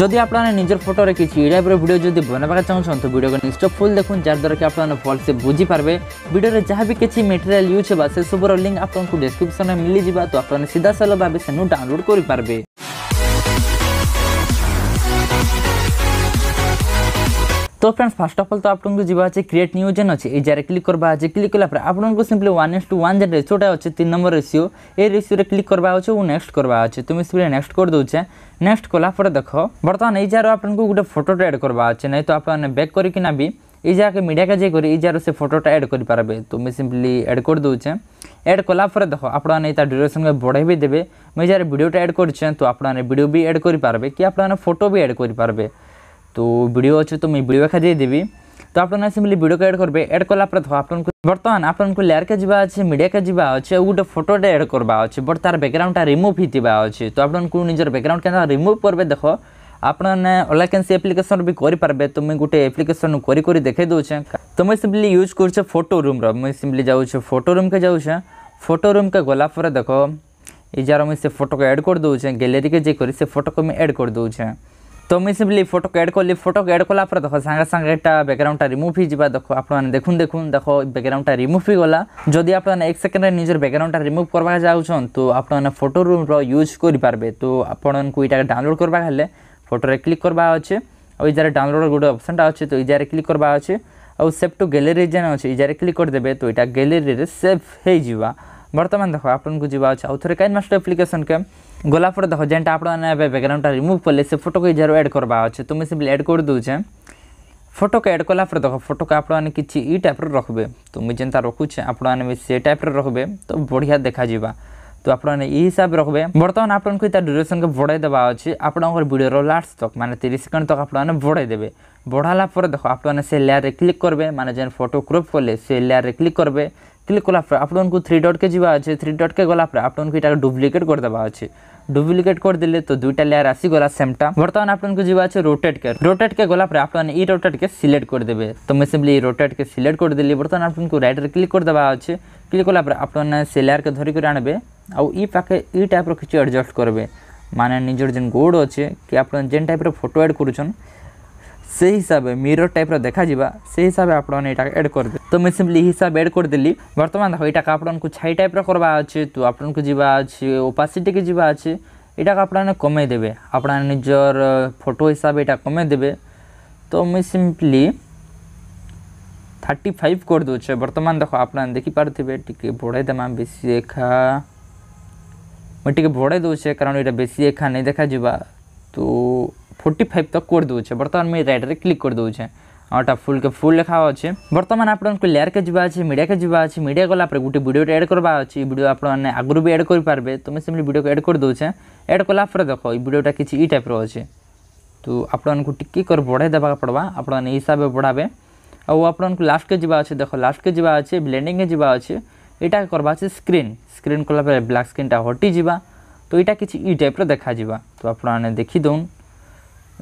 যদি আপনারা নিজের ফটোরে কিছু ইউট্যাব্র ভিডিও যদি বনাইবাকে চাহুন তো ভিডিওকে নিশ্চয় ফুল দেখুন, যার দ্বারা কি আপনার বুঝি পারবে। ভিডিওরে যা বি কিছু মেটেরিয়াল ইউজ হওয়া সেসবুর লিঙ্ক আপনার ডেসক্রিপশনে মিলিযা তো আপনারা সিধাসলভ ভাবে সেনু ডাউনলোড করে পারবে। তো ফ্রেন্ডস ফার্স্ট অফ অল তো আপনার যা আছে ক্রিয়েট নিউ জেন আছে। এই জায়গায় ক্লিক করবা আছে ক্লিক কলা পরে আপনার simply one is to one যেন রেসিওটা আছে তিন নম্বর রেসিও এই রেসিওরে ক্লিক করবা আছে ও নেক্সট করবা আছে তুমি সিম্পলি নেক্সট করে দেছে নেক্সট কলা পরে দেখ, বর্তমান এই জায়গায় আপনার গোটে ফটোটা এড করবা আছে, নাই তো আপনার ব্যাক করিকিনা বি। এই জায়গাকে মিডিয়াকে যাই করে, এই জায়গায় সে ফটোটা এড করে পারবে। তুমি সিম্পলি এড করে দেছে এড কলা পরে দেখ, আপনার এই তার ডিউরেসনকে বড়াই দেবে। মুই যার ভিডিওটা এড করছে তো আপনার ভিডিও বি এড করে পারবে, কি আপনার ফটো বি এড করে পারবে। তো ভিডিও ଅଛି ତ ମୁଇଁ ଭିଡ଼ିଓ ଏକା ଦେଇଦେବି ତ ଆପଣ ସିମ୍ପଲି ଭିଡ଼ିଓକୁ ଏଡ଼୍ କରିବେ ଏଡ଼୍ କଲା ପରେ ତ ଆପଣଙ୍କୁ ବର୍ତ୍ତମାନ ଆପଣଙ୍କୁ ଲେୟାର୍କେ ଯିବା ଅଛି ମିଡ଼ିଆକେ ଯିବା ଅଛି ଆଉ ଗୋଟେ ଫଟୋଟେ ଏଡ଼୍ କରବା ଅଛି ବଟ୍ ତାର ବ୍ୟାକ୍ଗ୍ରାଉଣ୍ଡଟା ରିମୁଭ୍ ହେଇଥିବା ଅଛି ତ ଆପଣଙ୍କୁ ନିଜର ବ୍ୟାକ୍ଗ୍ରାଉଣ୍ଡ କେନ୍ତା ରିମୁଭ୍ କରିବେ ଦେଖ ଆପଣମାନେ ଅଲଗା କେନ୍ସି ଆପ୍ଲିକେସନ୍ ବି କରିପାରିବେ ତ ମୁଇଁ ଗୋଟେ ଆପ୍ଲିକେସନ୍ କରି କରି ଦେଖାଇ ଦେଉଛେ ତ ମୁଇଁ ସିମ୍ପଲି ୟୁଜ୍ କରୁଛେ ଫଟୋ ରୁମ୍ର ମୁଇଁ ସିମ୍ପଲି ଯାଉଛେ ଫଟୋ ରୁମ୍କେ ଯାଉଛେ ଫଟୋ ରୁମ୍କେ ଗଲା ପରେ ଦେଖ এই যার মুই সে ফটোকে এড করে দেউছে গ্যালেরিকে যাই করে সে ফটোকে মুই এড করে দেউছে তো মুই সিম্পলি ফটোকে এড কলি ফটোকে এড কলা পরে দেখ সাঙ্গে সাঙ্গে এটা ব্যাকগ্রাউন্ডটা রিমুভ হয়ে যা দেখ আপনার দেখুন দেখুন দেখ ব্যাকগ্রাউন্ডটা রিমুভ হয়ে গলা যদি আপনার এক সেকেন্ডে নিজের ব্যাকগ্রাউন্ডটা রিমুভ করবা যাচ্ছেন তো আপনার ফটো রুম্র ইউজ করে পারবে তো আপনার এটা ডাউনলোড করবা হলে ফটোরে ক্লিক করবা আছে আর এই যারা ডাউনলোড গোটে অপসনটা আছে তো এই যারে ক্লিক করবা আছে ଆଉ ସେଭ୍ ଟୁ ଗ୍ୟାଲେରୀ ଯେନ୍ ଅଛି এই ଜାଗାରେ କ୍ଲିକ୍ କରିଦେବେ ତ ଏଇଟା ଗ୍ୟାଲେରୀରେ ସେଭ୍ ହେଇଯିବା বর্তমান দেখো আপনার যা অছে আউথরে কাইন মাস্টার আপ্লিকেশনকে গলাপরে দেখো যেটা আপনার এবার ব্যাকগ্রাউন্ডটা রিমুভ কলে সে ফটোকে যার এড করবা অছে তুমি সিম্পলি এড করে দেউছে ফটোকে এড কলাপরে দেখো ফটোকে আপনার কিছু ই টাইপর রাখবে তুমি যেটা রখুছে আপনার বি সে টাইপর রাখবে তো বড়িয়া দেখা যা তো আপনার এই হিসাবে রাখবে বর্তমান আপনার তার ডিউরেসনকে বড়াই দেওয়া অছে আপনার ভিডিওর লাস্ট তক মানে তিরিশ সেকেন্ড তক আপনার বড়াই দেবে বড়ালা পরে দেখো আপনার সে লেয়ারে ক্লিক করবে মানে যে ফটো ক্রপ করলে সে লেয়ারে ক্লিক করবে क्लिक कलापर आपको थ्री डट के जी थ्री डट के गलापर आपको यहाँ डुप्लिकेट करदेवा अच्छे ডুপ্লিকেট করেদেলে তো দুইটা লেয়ার আসিগলা সেমটা বর্তমান আপনার যা আছে রোটেট কে। রোটেট কে গলাপরে আপনার এই রোটেট কে সিলেক্ট করেদেবে তো মুই সিম্পলি এই রোটেট কে সিলেক্ট করেদেলি বর্তমান আপনার রাইটরে ক্লিক করেদেবা আছে। ক্লিক কলাপরে আপনার সে লেয়ার কে ধরিকি আনবে। আউ ই পাখে ই টাইপর কিছু আডজস্ট করবে। মানে নিজের যে গোড অছে কি আপনার যে টাইপর ফটো এড করছেন সেই হিসাবে মিরর টাইপ্র দেখাযা সেই হিসাবে আপনার এটা এড করে তো মুই সিম্পলি হিসাব এড করেদেলি বর্তমান দেখো এটাকে আপনার ছাই টাইপ্র করবা আছে তো আপনার যা আছে ওপাসিটিকে যা আছে এটাকে আপনার কমাই দেবে আপনার নিজের ফটো হিসাবে এটা কমাই দেবে তো মুই সিম্পলি থার্টি ফাইভ করে দেছে বর্তমান দেখো আপনার দেখিপারে টিকি বড়াই দেমা বেশি এখা মুই টিকি বড়াই দেছে কারণ এটা বেশি এখা নেই দেখা যা তো ફોર્ટી ફાઇવ તક କରିଦେଉଛେ ବର୍ତ୍ତମାନ ମୁଇଁ ରାଇଟ୍ରେ କ୍ଲିକ୍ କରିଦେଉଛେ ଆମଟା ଫୁଲ୍ କେ ଫୁଲ୍ ଲେଖା ଅଛେ ବର୍ତ୍ତମାନ ଆପଣଙ୍କୁ ଲେୟାର୍କେ ଯିବା ଅଛି ମିଡ଼ିଆକେ ଯିବା ଅଛି ମିଡ଼ିଆ ଗଲାପରେ ଗୋଟେ ଭିଡ଼ିଓଟେ ଏଡ଼୍ କରବା ଅଛି ଏ ଭିଡ଼ିଓ ଆପଣମାନେ ଆଗରୁ ବି ଏଡ଼୍ କରିପାରିବେ ତ ମୁଇଁ ସେମିତି ଭିଡ଼ିଓକୁ ଏଡ଼୍ କରିଦେଉଛେ ଏଡ଼୍ କଲାପରେ ଦେଖ ଏ ଭିଡ଼ିଓଟା କିଛି ଇ ଟାଇପ୍ର ଅଛେ ତ ଆପଣମାନଙ୍କୁ ଟିକେ କରି ବଢ଼ାଇ ଦେବାକୁ ପଡ଼ବା ଆପଣମାନେ ଏଇ ହିସାବରେ ବଢ଼ାବେ ଆଉ ଆପଣଙ୍କୁ ଲାଷ୍ଟକେ ଯିବା ଅଛି ଦେଖ ଲାଷ୍ଟକେ ଯିବା ଅଛି ବ୍ଲେଣ୍ଡିଂକେ ଯିବା ଅଛି ଏଇଟା କରବା ଅଛି ସ୍କ୍ରିନ୍ ସ୍କ୍ରିନ୍ କଲାପରେ ବ୍ଲାକ୍ ସ୍କ୍ରିନ୍ଟା ହଟିଯିବା ତ ଏଇଟା କିଛି ଇ ଟାଇପ୍ର ଦେଖାଯିବା ତ ଆପଣମାନେ ଦେଖିଦେଉନ୍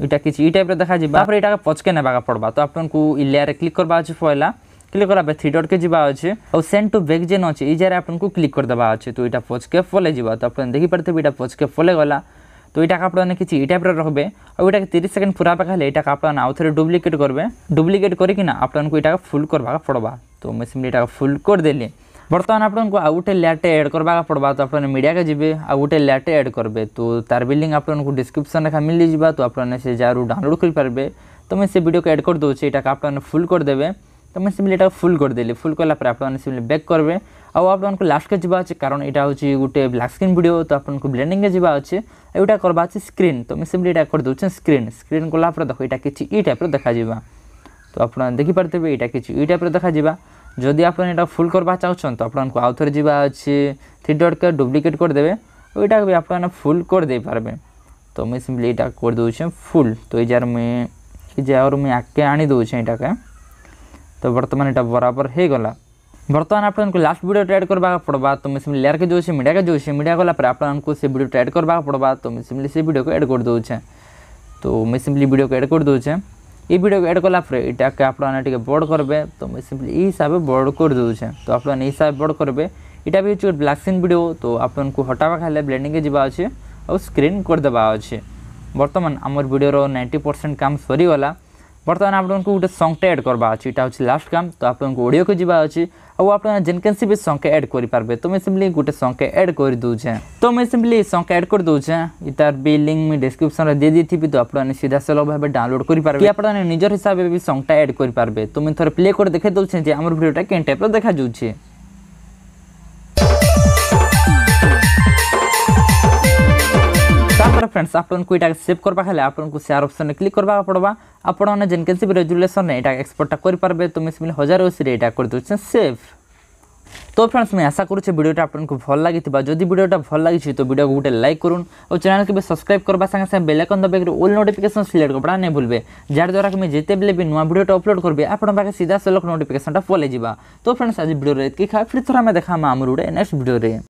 এটা কিছু ই টাইপ্র দেখাযা তারপরে এটা পচকে নেওয়া পড়বা তো আপনার ই লেয়ারে ক্লিক করবা আছে পয়লা ক্লিক করা থ্রি ডটকে যা আছে। আর সেন্ড টু ব্যাক যেন আছে, এই জায়গায় আপনার ক্লিক করে দেওয়া আছে। তো এটা পচকে ফলে যা তো আপনার দেখিপারে এটা পচকে ফলে গলা। তো এটাকে আপনার কিছু ই টাইপ্র রাখবে আর এটাকে তিরিশ সেকেন্ড পুরা পাখা হলে এটাকে আপনার আউথরে ডুপ্লিকেট করবে। ডুপ্লিকেট করিকিনা আপনার এটাকে ফুল করবা পড়বা তো সিম্পলি এটাকে ফুল করে দেলি। বর্তমান আপনার আউ গোটে লেয়ারটে এড করবা পড়বা, তো আপনার মিডিয়াকে যাবে আউ গোটে লেয়ারটে এড করবে। তো তার বি লিঙ্ক আপনার ডিসক্রিপশন রেখা মিলি যা তো আপনার সে যার ডাউনলোড করে পারবে। তো আমি সে ভিডিওকে এড করে দেছি, এটাকে আপনার ফুল করে দেবে। তো আমি সিম্পলি এটা ফুল করেদেলি ফুল কলাপরে আপনার সিম্পলি ব্যাক করবে। আউ আপনার লাস্টকে যা অছে কারণ এটা হচ্ছে গোটে ব্ল্যাক স্ক্রিন ভিডিও তো আপনার ব্লেন্ডিংয়ে যা অছে এটা করবা আছে স্ক্রিন তো আমি সিম্পলি এটা করে দেছেন স্ক্রিন স্ক্রিন কলাপরে দেখো, এটা কিছু ই টাইপ্র দেখা যা তো আপনার দেখিপারে এটা কিছু ই টাইপ্র দেখা যা চাচ্ছেন তো আপনার আউ থরে যা আছে থ্রি ডটকে ডুপ্লিকেট করেদেবে ওইটা বি আপনার ফুল করে দিয়ে পারবে তো মুই সিম্পলি এটা করে দেছে ফুল তো এই যার মুই এই জায়গার মুই আগে আনি দেছে এটাকে। তো বর্তমান এটা বরাবর হয়ে গলা। বর্তমান আপনার লাস্ট ভিডিওটা এড করবা পড়বা, তো মুই সিম্পলি লেয়ারকে যাচ্ছে মিডিয়াকে যাচ্ছে মিডিয়া গলা পরে আপনার সে ভিডিওটা এড করবা পড়বা, তো মুই সিম্পলি সে ভিডিওকে এড করে দেছে তো মুই সিম্পলি ভিডিওকে এড করে দেছে কলা পরে এটাকে আপনার টিকে বড় করবে, তো মুই সিম্পলি এই হিসাবে বড় করে দেছে তো আপনার এই হিসাবে বড় করবে। এটা বি হচ্ছে ব্ল্যাক স্ক্রিন ভিডিও তো আপনার হটাবা খাইলে ব্লেন্ডিংকে যা আছে আর স্ক্রিন করে দেওয়া আছে। তো বর্তমান আমার ভিডিওর নাইনটি পরসেন্ট কাম সরিগলা। বর্তমান আপনার গোটে সংটা এড করবা আছে, এটা হচ্ছে লাস্ট কাম, তো আপনার অডিওকে যা ଆଉ ଆପଣ ଯେନ୍କେନ୍ସି ବି ସଂଖ୍ୟା ଆଡ଼୍ କରିପାରିବେ ତ ମୁଇଁ ସିମ୍ପଲି ଗୋଟେ ସଂଖ୍ୟା ଆଡ଼୍ କରିଦେଉଛେ ତ ମୁଇଁ ସିମ୍ପଲି ସଂଖ୍ୟା ଆଡ଼୍ କରିଦେଉଛେ ତାର ବି ଲିଙ୍କ୍ ମୁଇଁ ଡେସ୍କ୍ରିପ୍ସନ୍ରେ ଦେଇଦେଇଥିବି ତ ଆପଣମାନେ ସିଧାସଳଖ ଭାବେ ଡାଉନଲୋଡ଼ କରିପାରିବେ କି ଆପଣମାନେ ନିଜର ହିସାବରେ ବି ସଂଖ୍ୟା ଆଡ଼୍ କରିପାରିବେ ତ ମୁଇଁ ଥରେ ପ୍ଲେ କରି ଦେଖାଇ ଦେଉଛେ ଯେ ଆମର ଭିଡ଼ିଓଟା କେନ୍ ଟାଇପ୍ର ଦେଖାଯାଉଛି पर फ्रेंड्स आपको यहाँ सेव करवा हेल्ले आपको सेयार अप्सन क्लिक करवा पड़वा आपने जेनके रेजुलेसन यहाँ एक्सपोर्टा करेंगे तो मुझे हज़ार ओसी यहाँ कर दूसरे सेव तो फ्रेंड्स मुझे आशा करुचे भिडियोटा आपको भल लगी जदि भिडियोटा भल लगी तो भिडियो को गोटे लाइक करूँ और चैनल के सब्सक्राइब करवा संगे संगे बेलैकन दबाई ओल नोटिफिकेशन सिलेक्ट करना नहीं भूलेंगे जहाद्वारा कि मैं जिते बेले भी नुआ भिडियो अपलोड करेंगे आप सीधा सलख नोटिफिकेसन पलैजा तो फ्रेंड्स आज भिडियो इतनी खा फिर थोड़ा आम देखा आम गोटे नेक्स्ट भिडियो